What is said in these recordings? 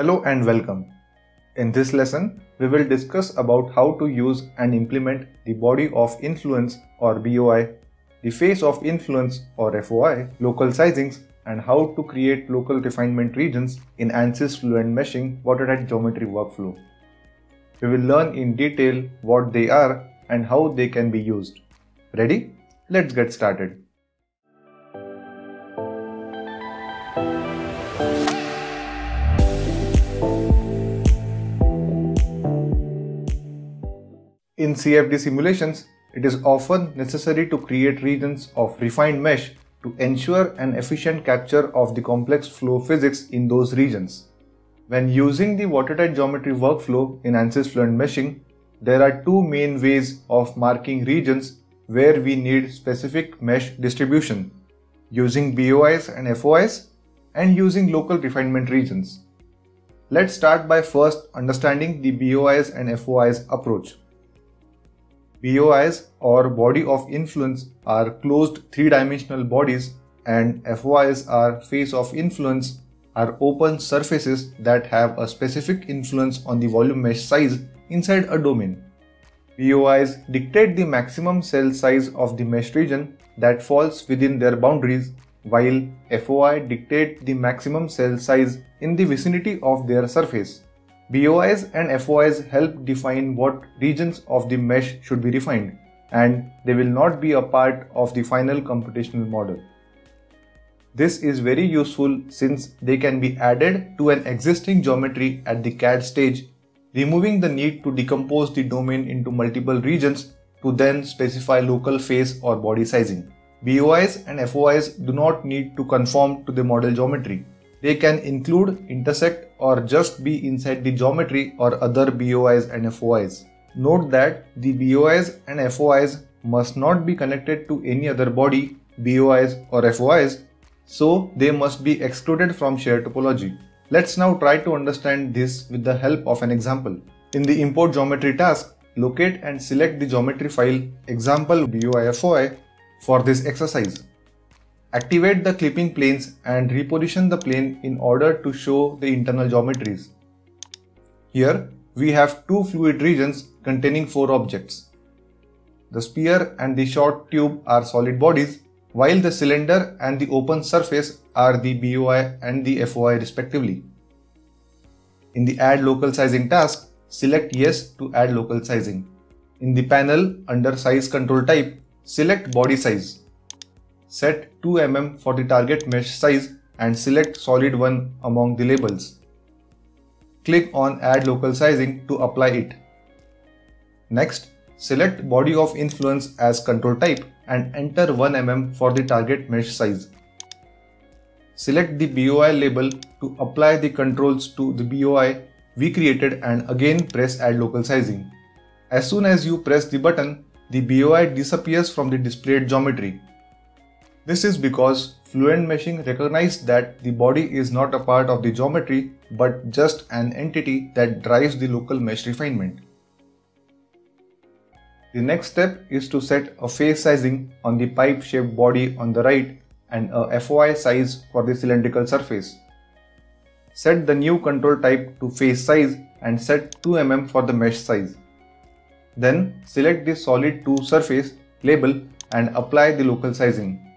Hello and welcome. In this lesson, we will discuss about how to use and implement the body of influence or BOI, the face of influence or FOI, local sizings, and how to create local refinement regions in ANSYS Fluent Meshing watertight geometry workflow. We will learn in detail what they are and how they can be used. Ready? Let's get started. In CFD simulations, it is often necessary to create regions of refined mesh to ensure an efficient capture of the complex flow physics in those regions. When using the watertight geometry workflow in ANSYS Fluent Meshing, there are two main ways of marking regions where we need specific mesh distribution, using BOIs and FOIs and using local refinement regions. Let's start by first understanding the BOIs and FOIs approach. BOIs or body of influence are closed three-dimensional bodies and FOIs are face of influence are open surfaces that have a specific influence on the volume mesh size inside a domain. BOIs dictate the maximum cell size of the mesh region that falls within their boundaries while FOI dictate the maximum cell size in the vicinity of their surface. BOIs and FOIs help define what regions of the mesh should be refined, and they will not be a part of the final computational model. This is very useful since they can be added to an existing geometry at the CAD stage, removing the need to decompose the domain into multiple regions to then specify local face or body sizing. BOIs and FOIs do not need to conform to the model geometry. They can include, intersect or just be inside the geometry or other BOIs and FOIs. Note that the BOIs and FOIs must not be connected to any other body, BOIs or FOIs, so they must be excluded from shared topology. Let's now try to understand this with the help of an example. In the import geometry task, locate and select the geometry file example BOI FOI for this exercise. Activate the clipping planes and reposition the plane in order to show the internal geometries. Here we have two fluid regions containing four objects. The sphere and the short tube are solid bodies while the cylinder and the open surface are the BOI and the FOI respectively. In the add local sizing task, select yes to add local sizing. In the panel under size control type, select body size set 2 mm for the target mesh size and select solid 1 among the labels. Click on add local sizing to apply it. Next, select body of influence as control type and enter 1 mm for the target mesh size. Select the BOI label to apply the controls to the BOI we created and again press add local sizing. As soon as you press the button, the BOI disappears from the displayed geometry. This is because Fluent Meshing recognized that the body is not a part of the geometry but just an entity that drives the local mesh refinement. The next step is to set a face sizing on the pipe shaped body on the right and a FOI size for the cylindrical surface. Set the new control type to face size and set 2 mm for the mesh size. Then select the solid 2 surface label and apply the local sizing.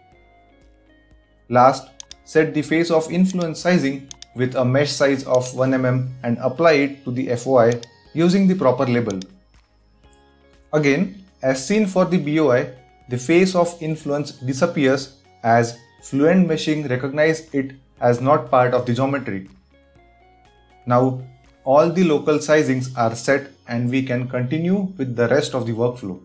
Last, set the face of influence sizing with a mesh size of 1 mm and apply it to the FOI using the proper label. Again, as seen for the BOI, the face of influence disappears as Fluent Meshing recognizes it as not part of the geometry. Now, all the local sizings are set and we can continue with the rest of the workflow.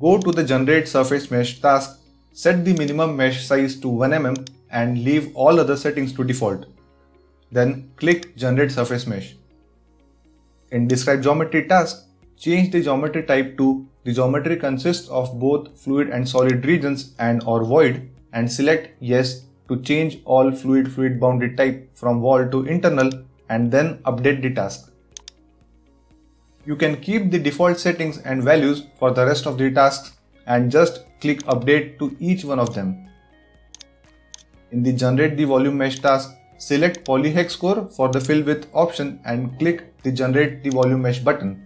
Go to the Generate Surface Mesh task set the minimum mesh size to 1 mm and leave all other settings to default. Then click Generate Surface Mesh. In Describe Geometry task, change the geometry type to the geometry consists of both fluid and solid regions and or void and select yes to change all fluid fluid boundary type from wall to internal and then update the task. You can keep the default settings and values for the rest of the tasks and just click update to each one of them. In the generate the volume mesh task, select poly-hexcore for the fill width option and click the generate the volume mesh button.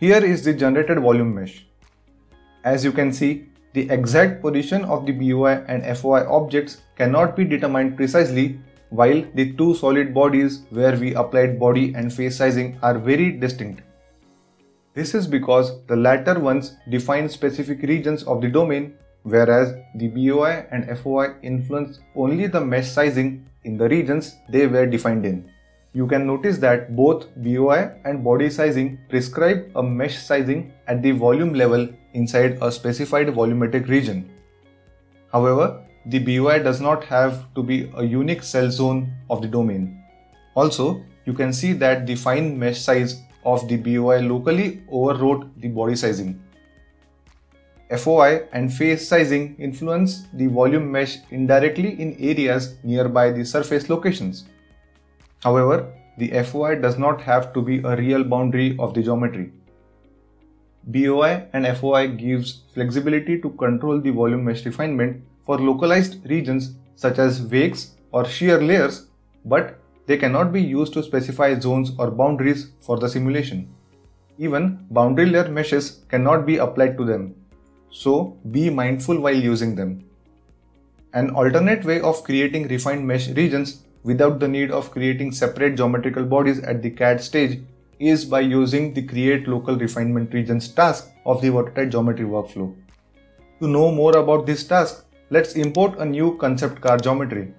Here is the generated volume mesh. As you can see, the exact position of the BOI and FOI objects cannot be determined precisely while the two solid bodies where we applied body and face sizing are very distinct. This is because the latter ones define specific regions of the domain whereas the BOI and FOI influence only the mesh sizing in the regions they were defined in. You can notice that both BOI and body sizing prescribe a mesh sizing at the volume level inside a specified volumetric region. However, the BOI does not have to be a unique cell zone of the domain. Also, you can see that the fine mesh size of the BOI locally overwrote the body sizing. FOI and face sizing influence the volume mesh indirectly in areas nearby the surface locations. However, the FOI does not have to be a real boundary of the geometry. BOI and FOI gives flexibility to control the volume mesh refinement for localized regions such as wakes or shear layers, but they cannot be used to specify zones or boundaries for the simulation. Even boundary layer meshes cannot be applied to them, so be mindful while using them. An alternate way of creating refined mesh regions without the need of creating separate geometrical bodies at the CAD stage is by using the create local refinement regions task of the Watertight geometry workflow. To know more about this task, let's import a new concept car geometry.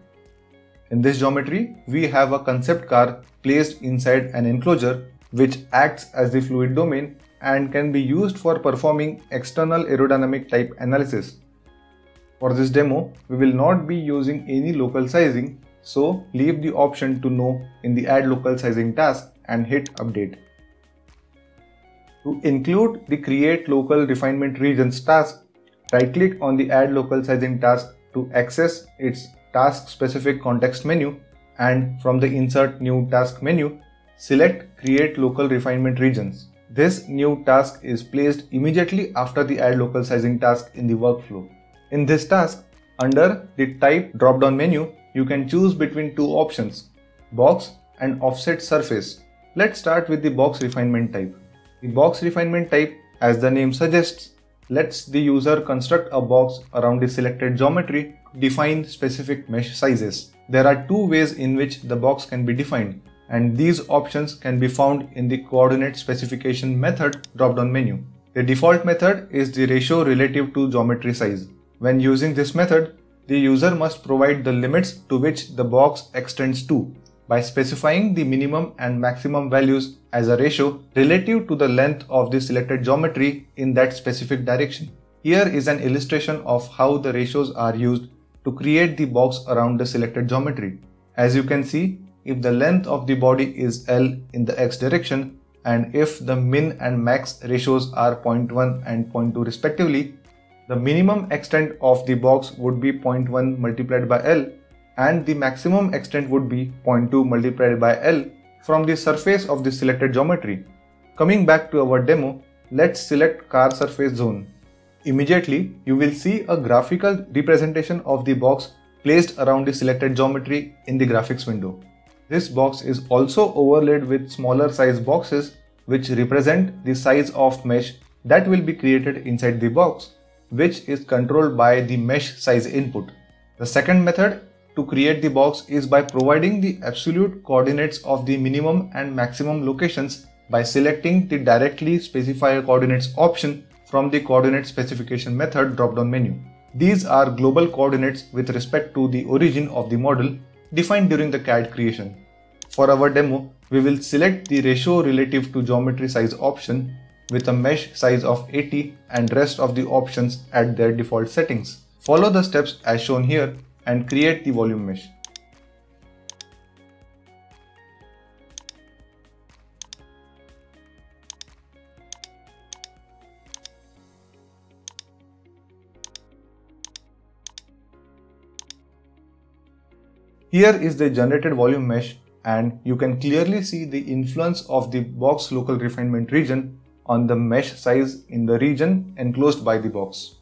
In this geometry, we have a concept car placed inside an enclosure which acts as the fluid domain and can be used for performing external aerodynamic type analysis. For this demo, we will not be using any local sizing, so leave the option to no in the add local sizing task and hit update. To include the create local refinement regions task, right click on the add local sizing task to access its task specific context menu and from the insert new task menu, select create local refinement regions. This new task is placed immediately after the add local sizing task in the workflow. In this task, under the type drop down menu, you can choose between two options, box and offset surface. Let's start with the box refinement type. The box refinement type, as the name suggests, lets the user construct a box around the selected geometry to define specific mesh sizes. There are two ways in which the box can be defined and these options can be found in the coordinate specification method drop-down menu. The default method is the ratio relative to geometry size. When using this method, the user must provide the limits to which the box extends to by specifying the minimum and maximum values as a ratio relative to the length of the selected geometry in that specific direction. Here is an illustration of how the ratios are used to create the box around the selected geometry. As you can see, if the length of the body is L in the x direction and if the min and max ratios are 0.1 and 0.2 respectively, the minimum extent of the box would be 0.1 multiplied by L and the maximum extent would be 0.2 multiplied by L from the surface of the selected geometry. Coming back to our demo, let's select car surface zone. Immediately, you will see a graphical representation of the box placed around the selected geometry in the graphics window. This box is also overlaid with smaller size boxes which represent the size of mesh that will be created inside the box, which is controlled by the mesh size input. The second method to create the box is by providing the absolute coordinates of the minimum and maximum locations by selecting the directly specify coordinates option from the coordinate specification method drop-down menu. These are global coordinates with respect to the origin of the model defined during the CAD creation. For our demo, we will select the ratio relative to geometry size option with a mesh size of 80 and rest of the options at their default settings. Follow the steps as shown here and create the volume mesh. Here is the generated volume mesh and you can clearly see the influence of the box local refinement region on the mesh size in the region enclosed by the box.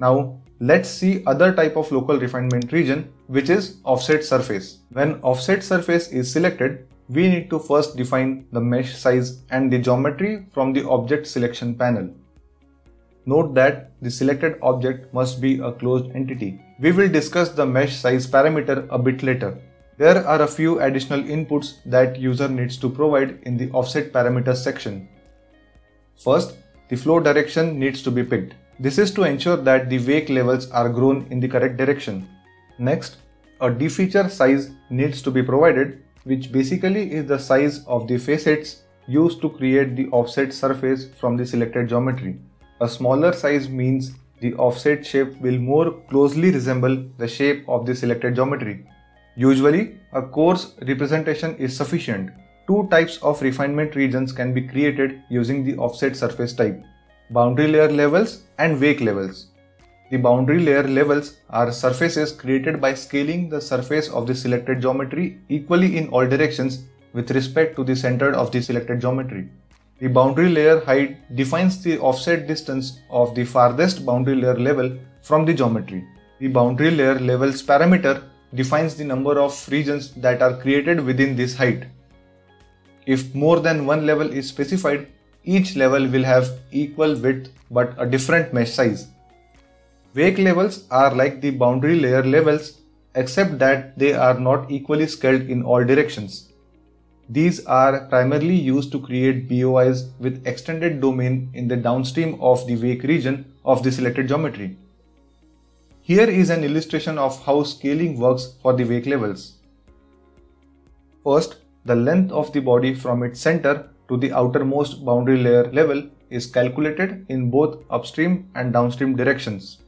Now Let's see other type of local refinement region which is offset surface. When offset surface is selected, we need to first define the mesh size and the geometry from the object selection panel. Note that the selected object must be a closed entity. We will discuss the mesh size parameter a bit later. There are a few additional inputs that user needs to provide in the offset parameters section. First, the flow direction needs to be picked. This is to ensure that the wake levels are grown in the correct direction. Next, a defeature size needs to be provided which basically is the size of the facets used to create the offset surface from the selected geometry. A smaller size means the offset shape will more closely resemble the shape of the selected geometry. Usually, a coarse representation is sufficient. Two types of refinement regions can be created using the offset surface type, boundary layer levels and wake levels. The boundary layer levels are surfaces created by scaling the surface of the selected geometry equally in all directions with respect to the center of the selected geometry. The boundary layer height defines the offset distance of the farthest boundary layer level from the geometry. The boundary layer levels parameter defines the number of regions that are created within this height. If more than one level is specified, each level will have equal width but a different mesh size. Wake levels are like the boundary layer levels except that they are not equally scaled in all directions. These are primarily used to create BOIs with extended domain in the downstream of the wake region of the selected geometry. Here is an illustration of how scaling works for the wake levels. First, the length of the body from its center to the outermost boundary layer level is calculated in both upstream and downstream directions.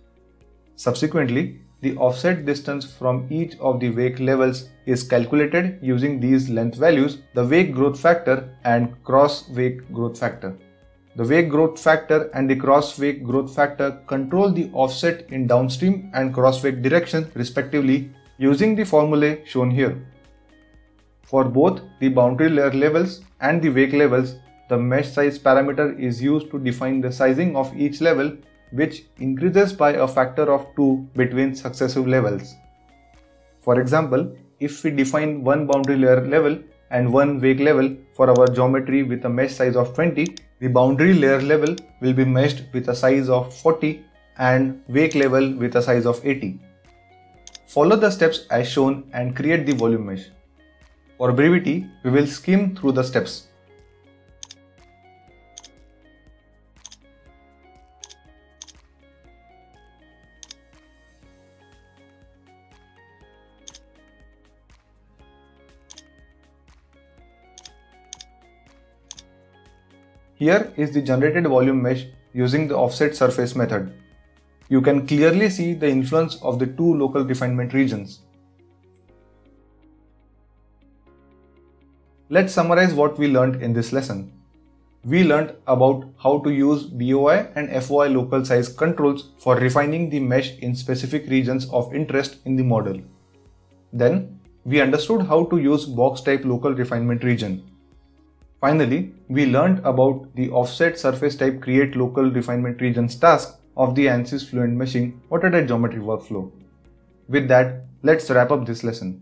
Subsequently, the offset distance from each of the wake levels is calculated using these length values, the wake growth factor and cross wake growth factor. The wake growth factor and the cross wake growth factor control the offset in downstream and cross wake direction respectively using the formulae shown here. For both the boundary layer levels and the wake levels, the mesh size parameter is used to define the sizing of each level which increases by a factor of 2 between successive levels. For example, if we define one boundary layer level and one wake level for our geometry with a mesh size of 20, the boundary layer level will be meshed with a size of 40 and wake level with a size of 80. Follow the steps as shown and create the volume mesh. For brevity, we will skim through the steps. Here is the generated volume mesh using the offset surface method. You can clearly see the influence of the two local refinement regions. Let's summarize what we learned in this lesson. We learned about how to use BOI and FOI local size controls for refining the mesh in specific regions of interest in the model. Then, we understood how to use box type local refinement region. Finally, we learned about the offset surface type create local refinement regions task of the ANSYS Fluent Meshing Watertight Geometry workflow. With that, let's wrap up this lesson.